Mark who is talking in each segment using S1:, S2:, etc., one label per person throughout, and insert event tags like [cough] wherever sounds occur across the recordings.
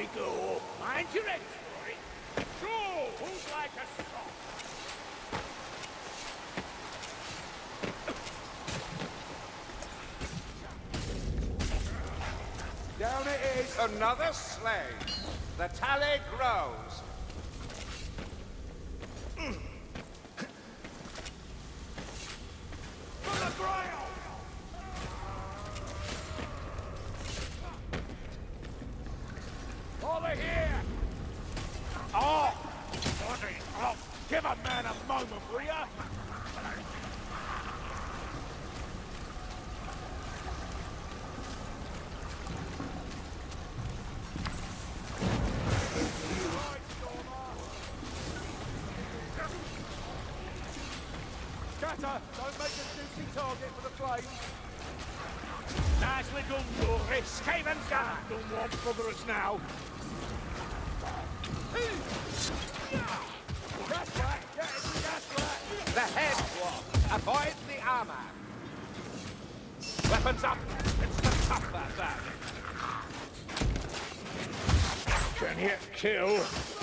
S1: we go. Mind your head, boy. So, who's like a stop?
S2: Down it is, another slain. The tally grows.
S1: For the grail! Over here! Oh! Bloody oh, Give a man a moment, will ya? Scatter! Don't make a juicy target for the flames! Nicely done, Doris. Haven's done. Don't want bother us now. That's right. That's right.
S2: The head one. Avoid the armor. Weapons up. It's the tougher that.
S1: Can hit kill.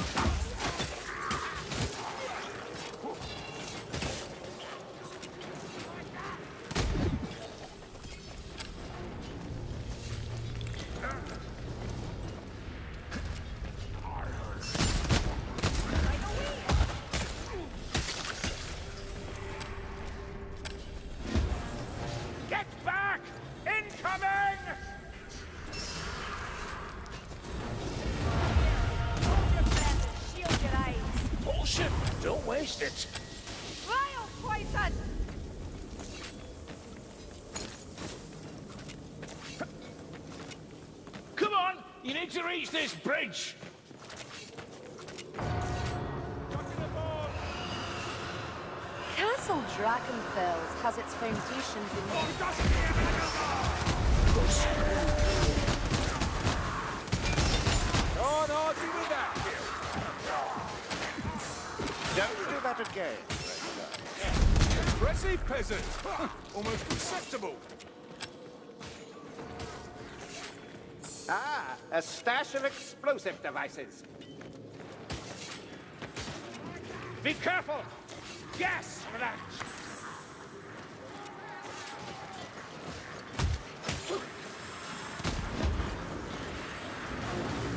S1: Reach this bridge!
S3: Castle Drakenfels has its foundations in
S2: Don't argue with that, Don't do that again.
S4: Impressive, peasant. [laughs] Almost acceptable.
S2: Ah, a stash of explosive devices.
S1: Be careful! Gas that!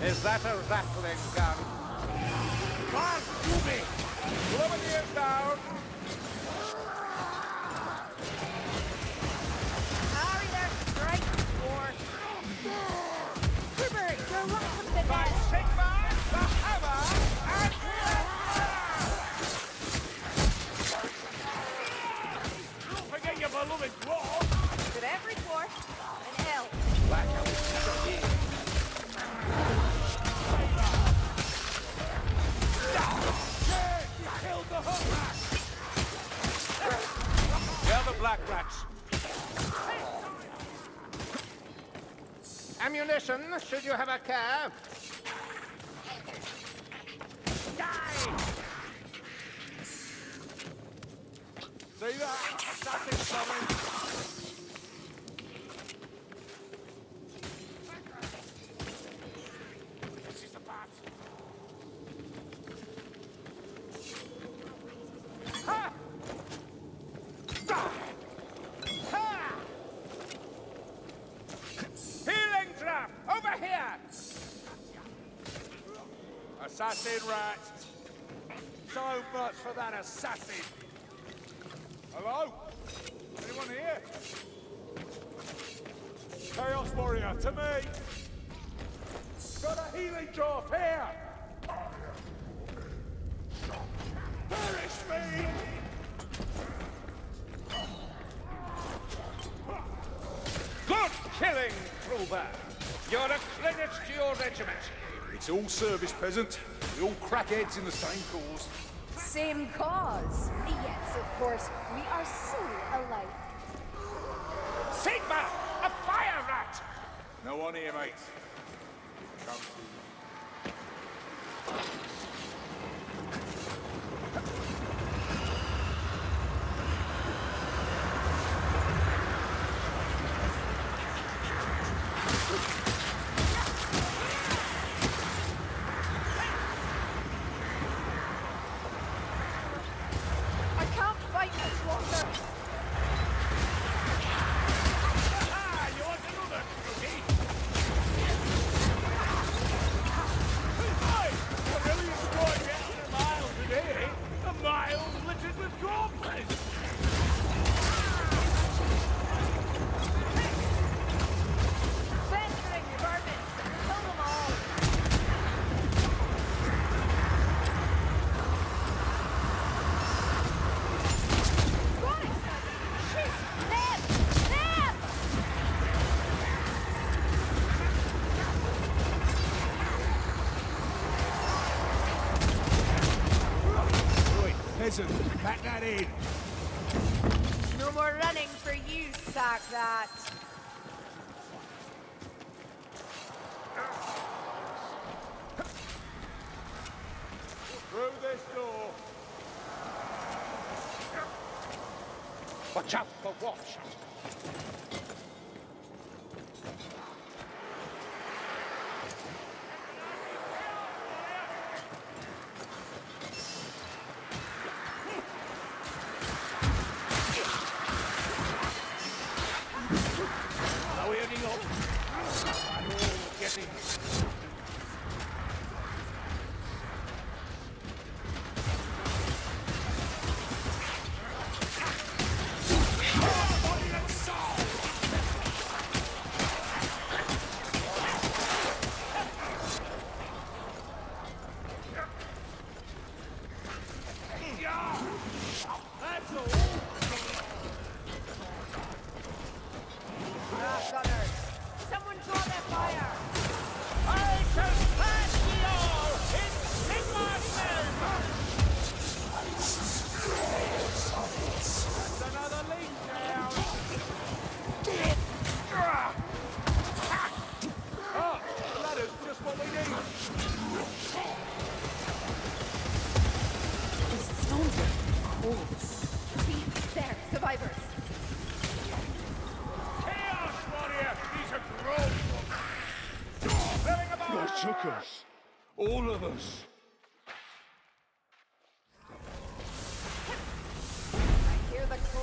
S2: Is that a ratling gun?
S1: Mark, Ruby!
S2: Blowing you down. Ammunition, should you have a care.
S1: Die!
S2: See that? Assassin's coming.
S1: This is the part.
S2: Ha! Ha! Healing trap! Over here! Assassin rat! So much for that assassin!
S4: Hello? Anyone here? Chaos Warrior, to me! Got a healing draft here! Perish me!
S2: Good killing, Kruber! You're a credit to your regiment.
S4: It's all service, peasant. We all crack heads in the same cause.
S3: Same cause. Yes, of course. We are so alike.
S2: Sigmar! A fire rat!
S4: No one here, mate. Come Pack that in.
S3: No more running for you, sack that.
S4: Through this door.
S2: Watch out for watch.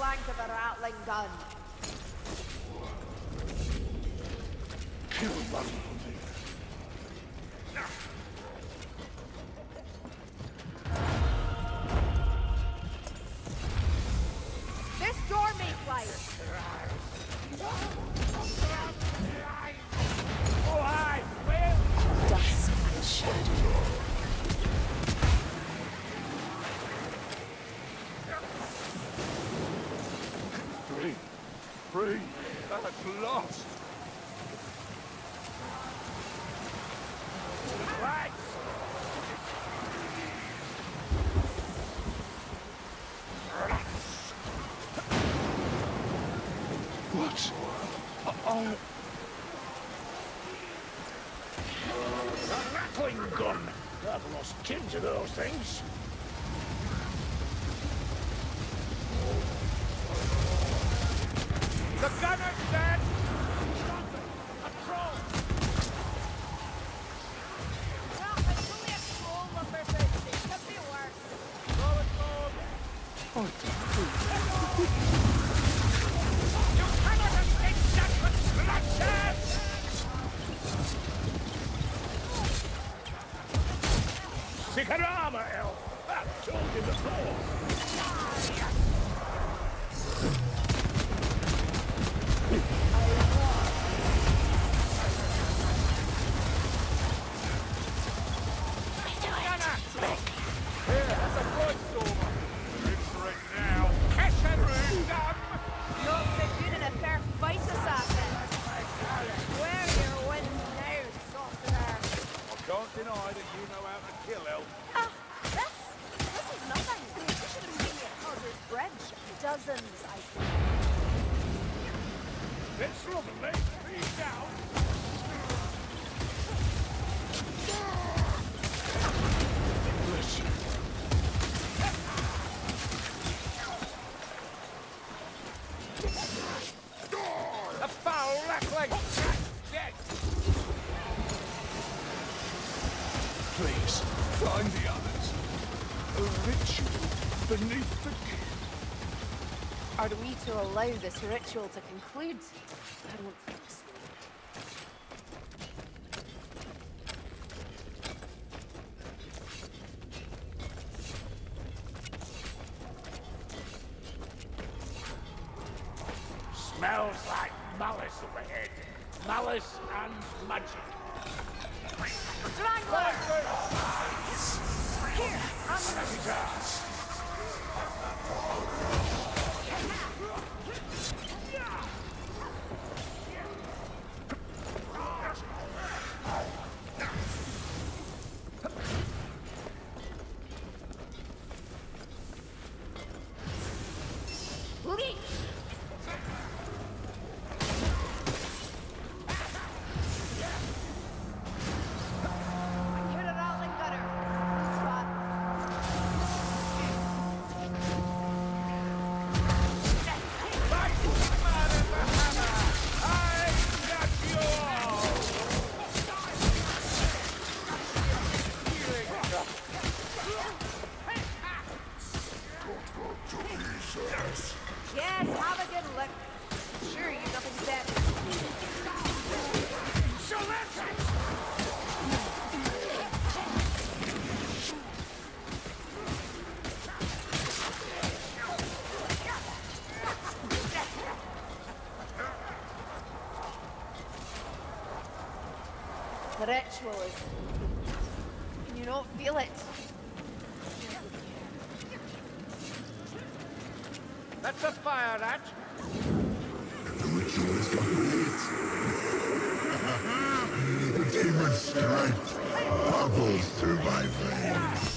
S3: clank of a ratling gun.
S4: Kill them. free at last.
S3: understand? allow this ritual to conclude. I don't think so.
S1: Smells like malice overhead. Malice and magic.
S3: Strangler! Here, I'm...
S2: That's a fire rat.
S5: The ritual is complete. the demon strength bubbles through my veins.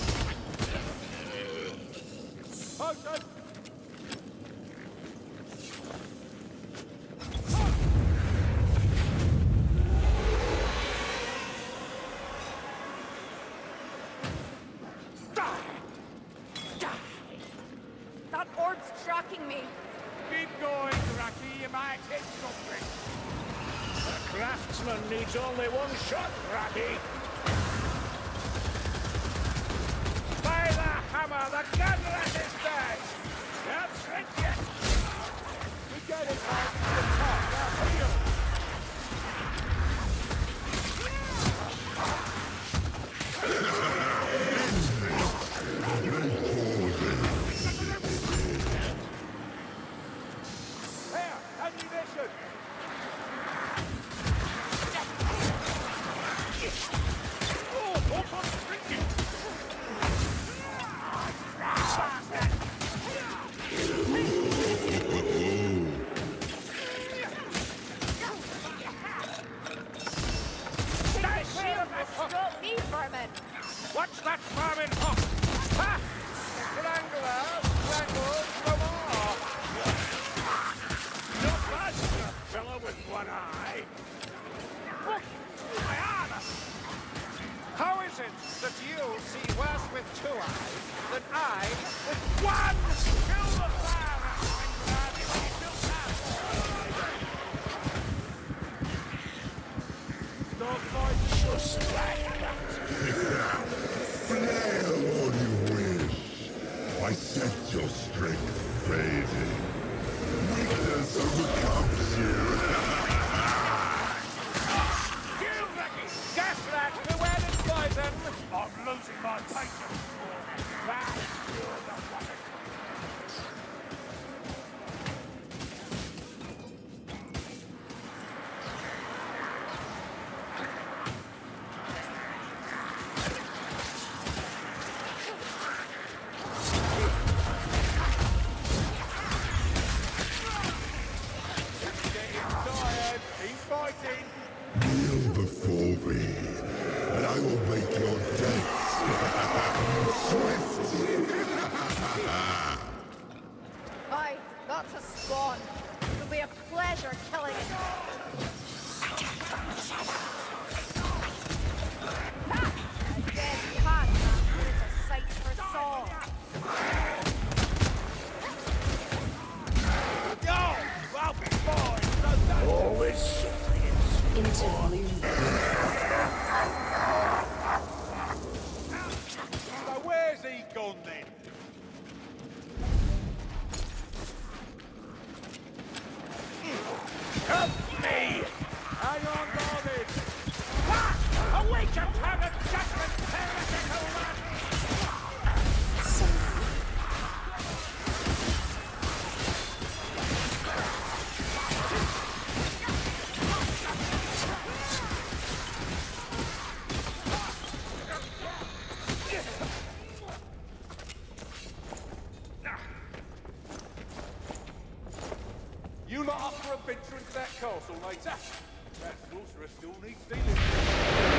S3: That orb's tracking me.
S6: Keep going, Draki. You might hit something.
S2: The craftsman needs only one shot, Ratty. By the hammer, the gun is dead. That's it.
S1: We get it, man. Fighting.
S5: Kneel before me, and I will make your death swift.
S3: Aye, that's a spawn. It'll be a pleasure killing it.
S4: Interlude.
S1: Into that castle later? That sorcerer still needs dealing.